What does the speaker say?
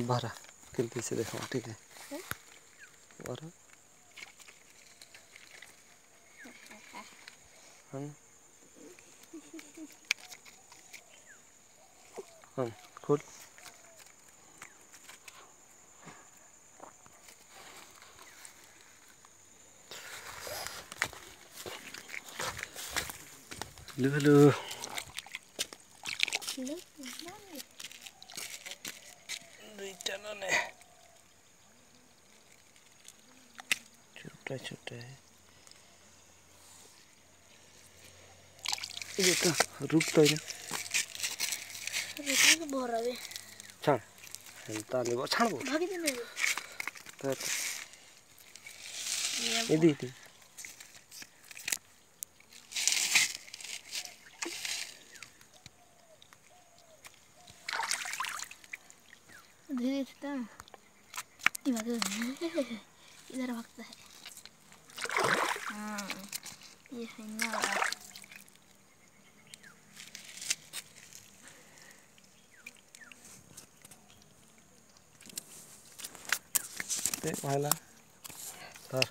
भरा किल्ती से देखो ठीक है भरा हम हम खोल हेलो हेलो दुईटा नने छोटा छोटा है ये तो रुक तो है भरावे छाड़ हेल्ता लेबो छाड़बो भागी देने तो इदी इदी धीरे से इधर भागता है हाँ ये है ना वाला धर.